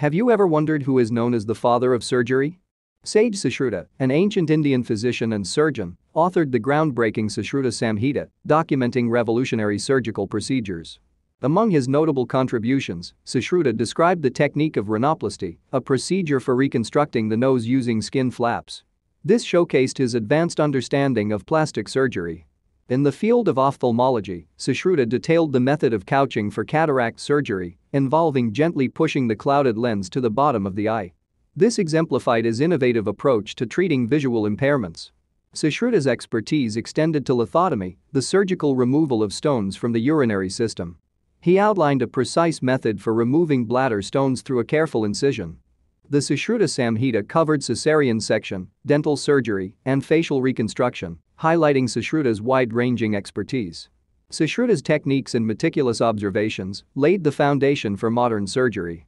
Have you ever wondered who is known as the father of surgery? Sage Sushruta, an ancient Indian physician and surgeon, authored the groundbreaking Sushruta Samhita, documenting revolutionary surgical procedures. Among his notable contributions, Sushruta described the technique of rhinoplasty, a procedure for reconstructing the nose using skin flaps. This showcased his advanced understanding of plastic surgery. In the field of ophthalmology, Sushruta detailed the method of couching for cataract surgery, involving gently pushing the clouded lens to the bottom of the eye. This exemplified his innovative approach to treating visual impairments. Sushruta's expertise extended to lithotomy, the surgical removal of stones from the urinary system. He outlined a precise method for removing bladder stones through a careful incision. The Sushruta Samhita covered cesarean section, dental surgery, and facial reconstruction, highlighting Sushruta's wide-ranging expertise. Sushruta's techniques and meticulous observations laid the foundation for modern surgery.